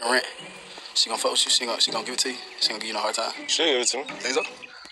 the rent. She gonna fuck with you. She gonna she gonna give it to you. She gonna give you no hard time. She'll give it to me. Think so?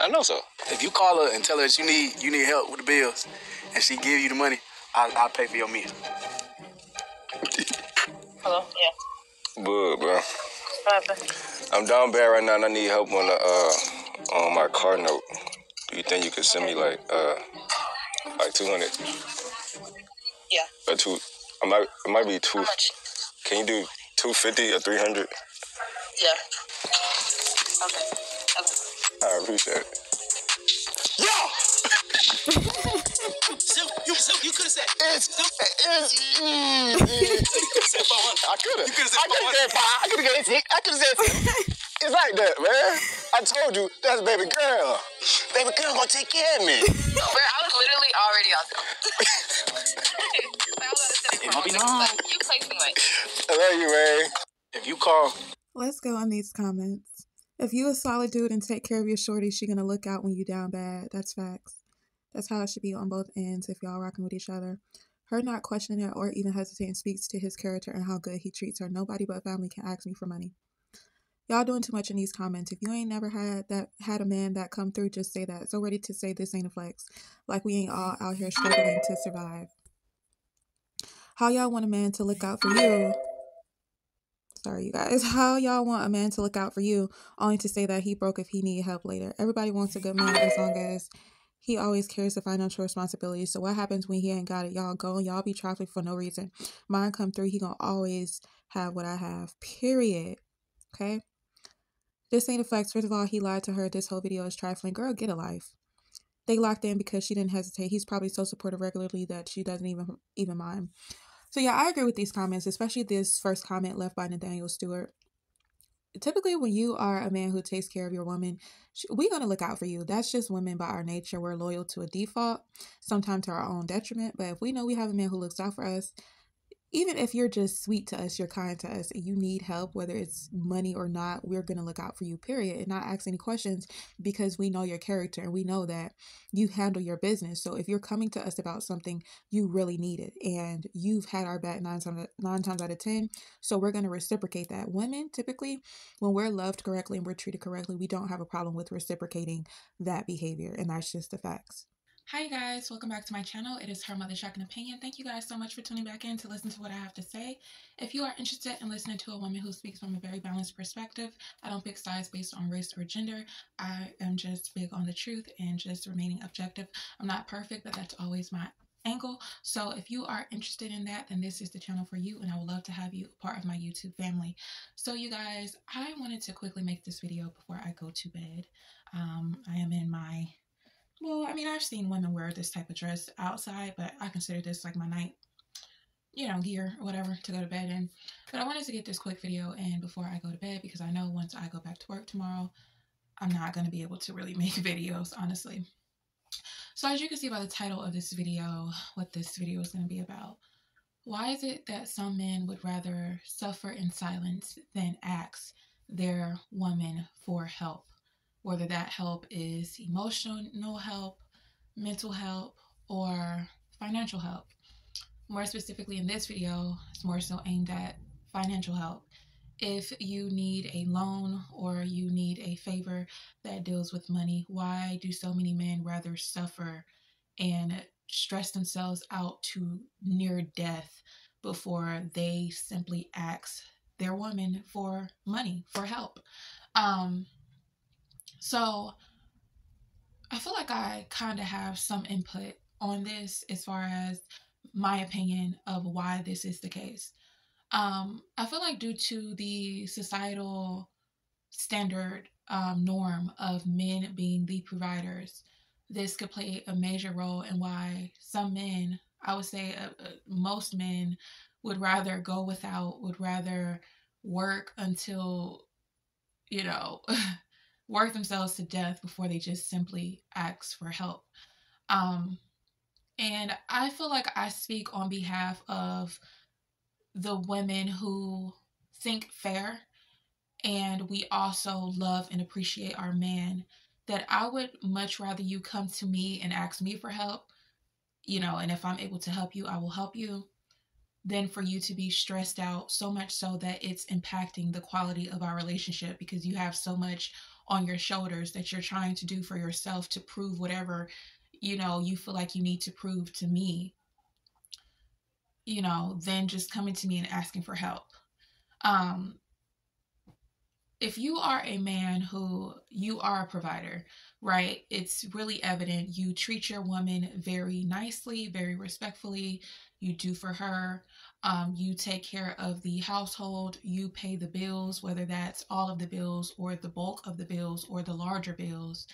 I know so. If you call her and tell her that you need you need help with the bills, and she give you the money, I'll, I'll pay for your meal. Hello? Yeah. But, bro, I'm down bad right now and I need help on the uh on my car note. Do you think you could send me like uh like 200 Yeah. or two? I might it might be two. How much? Can you do 250 or 300? Yeah. Okay. Okay. I appreciate it. Yeah! Silk, you, Silk, you could have said. Eh, it's, it's, eh, eh, mm, mm. You could have said 400. I could have. You coulda said I could have said five. I could have said six. I could have said six. It's like that, man. I told you that's baby girl. Baby girl gonna take care of me. Where I was literally already on them. I was gonna It won't be long. You placed me like I love you, man. If you call, Let's go on these comments. If you a solid dude and take care of your shorty, she gonna look out when you down bad. That's facts. That's how it should be on both ends if y'all rocking with each other. Her not questioning it or even hesitating speaks to his character and how good he treats her. Nobody but family can ask me for money. Y'all doing too much in these comments. If you ain't never had that had a man that come through, just say that. So ready to say this ain't a flex. Like we ain't all out here struggling to survive. How y'all want a man to look out for you? Sorry, you guys. How y'all want a man to look out for you, only to say that he broke if he need help later? Everybody wants a good man as long as he always carries the financial responsibility. So what happens when he ain't got it? Y'all go y'all be traveling for no reason. Mine come through. He gonna always have what I have. Period. Okay. This ain't a flex. First of all, he lied to her. This whole video is trifling. Girl, get a life. They locked in because she didn't hesitate. He's probably so supportive regularly that she doesn't even even mind. So yeah, I agree with these comments, especially this first comment left by Nathaniel Stewart. Typically, when you are a man who takes care of your woman, we're gonna look out for you. That's just women by our nature. We're loyal to a default, sometimes to our own detriment. But if we know we have a man who looks out for us, even if you're just sweet to us, you're kind to us, you need help, whether it's money or not, we're gonna look out for you, period, and not ask any questions because we know your character and we know that you handle your business. So if you're coming to us about something, you really need it, and you've had our back nine times nine times out of ten. So we're gonna reciprocate that. Women typically, when we're loved correctly and we're treated correctly, we don't have a problem with reciprocating that behavior, and that's just the facts. Hi guys, welcome back to my channel. It is Her Muthatruckin Opinion. Thank you guys so much for tuning back in to listen to what I have to say. If you are interested in listening to a woman who speaks from a very balanced perspective, I don't pick sides based on race or gender. I am just big on the truth and just remaining objective. I'm not perfect, but that's always my angle. So if you are interested in that, then this is the channel for you and I would love to have you part of my YouTube family. So you guys, I wanted to quickly make this video before I go to bed. Um, I am in my well, I mean, I've seen women wear this type of dress outside, but I consider this like my night, you know, gear or whatever to go to bed in. But I wanted to get this quick video in before I go to bed because I know once I go back to work tomorrow, I'm not going to be able to really make videos, honestly. So as you can see by the title of this video, what this video is going to be about. Why is it that some men would rather suffer in silence than ask their woman for help? Whether that help is emotional help, mental help, or financial help. More specifically, in this video, it's more so aimed at financial help. If you need a loan or you need a favor that deals with money, why do so many men rather suffer and stress themselves out to near death before they simply ask their woman for money, for help? Um, so I feel like I kind of have some input on this as far as my opinion of why this is the case. Um, I feel like due to the societal standard um, norm of men being the providers, this could play a major role in why some men, I would say uh, uh, most men, would rather go without, would rather work until, you know, work themselves to death before they just simply ask for help. Um, and I feel like I speak on behalf of the women who think fair and we also love and appreciate our man that I would much rather you come to me and ask me for help, you know, and if I'm able to help you, I will help you than for you to be stressed out so much so that it's impacting the quality of our relationship because you have so much on your shoulders that you're trying to do for yourself to prove whatever you know you feel like you need to prove to me you know than just coming to me and asking for help. Um if you are a man who you are a provider right? It's really evident. You treat your woman very nicely very respectfully. You do for her. Um, you take care of the household. You pay the bills whether that's all of the bills or the bulk of the bills or the larger bills.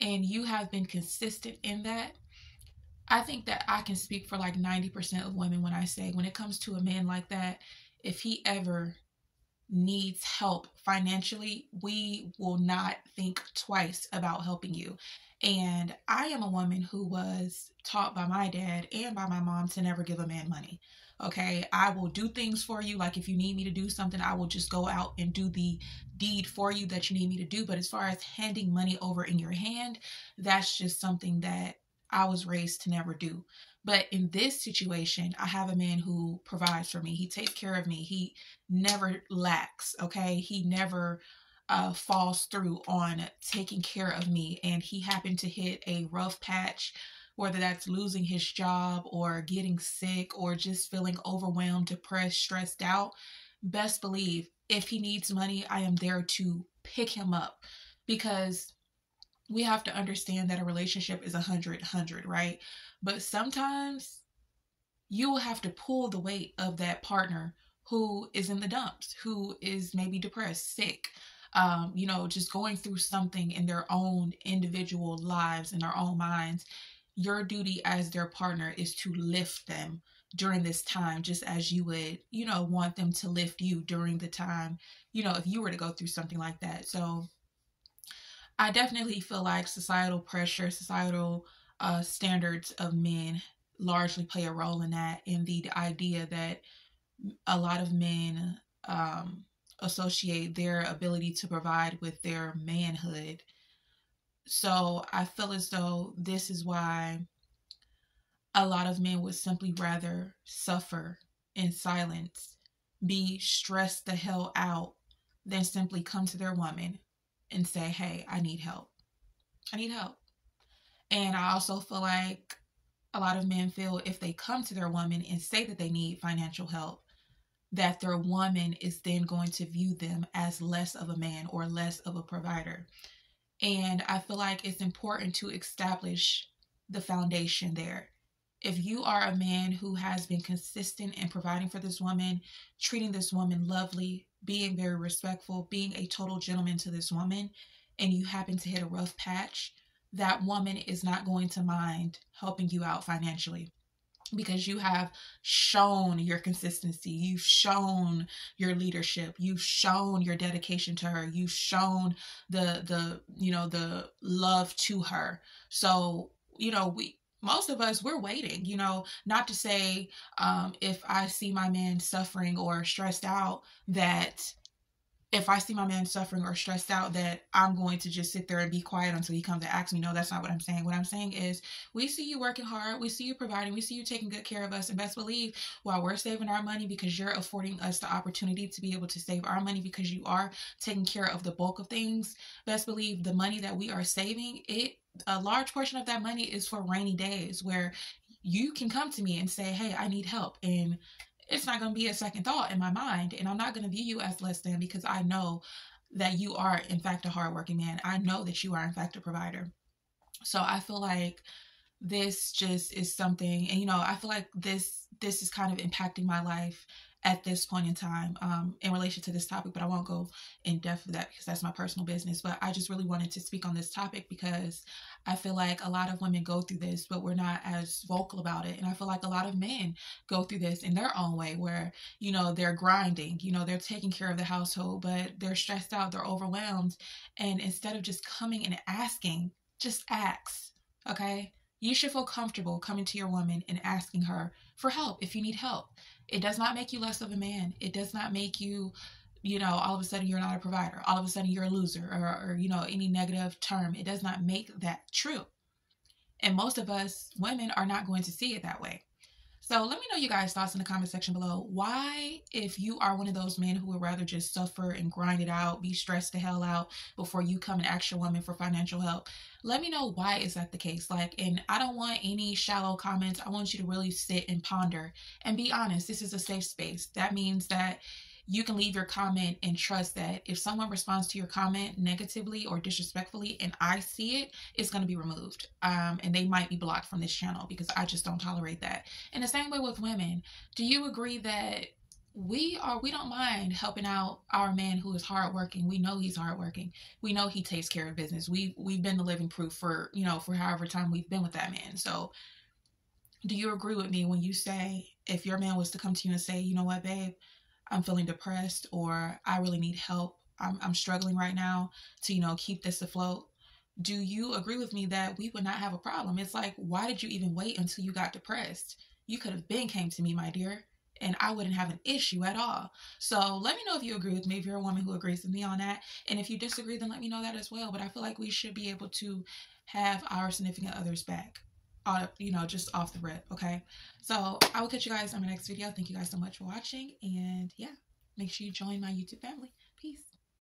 And you have been consistent in that. I think that i can speak for like 90% of women when i say when it comes to a man like that if he ever needs help financially, we will not think twice about helping you. And I am a woman who was taught by my dad and by my mom to never give a man money. Okay, I will do things for you. Like if you need me to do something, I will just go out and do the deed for you that you need me to do. But as far as handing money over in your hand, that's just something that I was raised to never do. But in this situation, I have a man who provides for me. He takes care of me. He never lacks, okay? He never uh, falls through on taking care of me. And he happened to hit a rough patch, whether that's losing his job or getting sick or just feeling overwhelmed, depressed, stressed out. Best believe if he needs money, I am there to pick him up because we have to understand that a relationship is a hundred hundred, right? But sometimes you will have to pull the weight of that partner who is in the dumps, who is maybe depressed, sick, um, you know, just going through something in their own individual lives in their own minds. Your duty as their partner is to lift them during this time, just as you would, you know, want them to lift you during the time, you know, if you were to go through something like that. So I definitely feel like societal pressure, societal uh, standards of men largely play a role in that, and the, idea that a lot of men um, associate their ability to provide with their manhood. So I feel as though this is why a lot of men would simply rather suffer in silence, be stressed the hell out, than simply come to their woman and say, Hey, I need help. I need help. And I also feel like a lot of men feel if they come to their woman and say that they need financial help, that their woman is then going to view them as less of a man or less of a provider. And I feel like it's important to establish the foundation there. If you are a man who has been consistent in providing for this woman, treating this woman lovely, being very respectful, being a total gentleman to this woman, and you happen to hit a rough patch, that woman is not going to mind helping you out financially because you have shown your consistency. You've shown your leadership. You've shown your dedication to her. You've shown the the you know the love to her. So you know we most of us we're waiting you know not to say um if i see my man suffering or stressed out that if I see my man suffering or stressed out, that I'm going to just sit there and be quiet until he comes to ask me. No, that's not what I'm saying. What I'm saying is, we see you working hard, we see you providing, we see you taking good care of us, and best believe while we're saving our money because you're affording us the opportunity to be able to save our money because you are taking care of the bulk of things. Best believe the money that we are saving, it a large portion of that money is for rainy days where you can come to me and say, Hey, I need help. And it's not going to be a second thought in my mind. And I'm not going to view you as less than because I know that you are, in fact, a hardworking man. I know that you are, in fact, a provider. So I feel like this just is something, and you know, I feel like this this is kind of impacting my life at this point in time um, in relation to this topic, but I won't go in depth with that because that's my personal business. But I just really wanted to speak on this topic because I feel like a lot of women go through this, but we're not as vocal about it. And I feel like a lot of men go through this in their own way where, you know, they're grinding, you know, they're taking care of the household, but they're stressed out, they're overwhelmed. And instead of just coming and asking, just ask, okay? You should feel comfortable coming to your woman and asking her for help if you need help. It does not make you less of a man. It does not make you, you know, all of a sudden you're not a provider. All of a sudden you're a loser or, or you know, any negative term. It does not make that true. And most of us women are not going to see it that way. So let me know you guys' thoughts in the comment section below. Why, if you are one of those men who would rather just suffer and grind it out, be stressed the hell out before you come and ask your woman for financial help, let me know why is that the case. Like, and I don't want any shallow comments. I want you to really sit and ponder and be honest. This is a safe space. That means that you can leave your comment and trust that if someone responds to your comment negatively or disrespectfully and I see it, it's going to be removed. Um, and they might be blocked from this channel because I just don't tolerate that. In the same way with women, do you agree that we are we don't mind helping out our man who is hardworking. We know he's hardworking. We know he takes care of business. We we've been the living proof for you know for however time we've been with that man. So, do you agree with me when you say if your man was to come to you and say, you know what, babe, I'm feeling depressed or I really need help. I'm, I'm struggling right now to, you know, keep this afloat. Do you agree with me that we would not have a problem? It's like, why did you even wait until you got depressed? You could have been came to me, my dear, and I wouldn't have an issue at all. So let me know if you agree with me, if you're a woman who agrees with me on that. And if you disagree, then let me know that as well. But I feel like we should be able to have our significant others back uh, you know, just off the rip, okay? So I will catch you guys on my next video. Thank you guys so much for watching. And yeah, make sure you join my YouTube family. Peace.